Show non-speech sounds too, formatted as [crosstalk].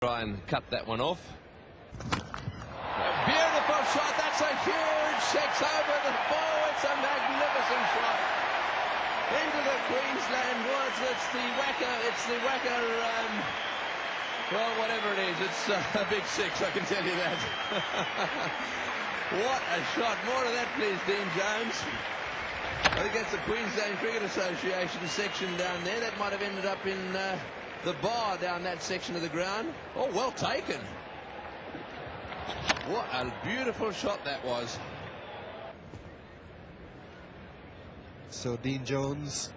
try and cut that one off. Beautiful shot. That's a huge six over the ball. It's a magnificent shot. Into the Queensland Woods. It's the whacker. It's the whacker. Um, well, whatever it is, it's uh, [laughs] a big six. I can tell you that. [laughs] what a shot. More of that, please, Dean Jones. I think that's the Queensland Cricket Association section down there. That might have ended up in uh, the bar down that section of the ground. Oh, well taken. What a beautiful shot that was. So Dean Jones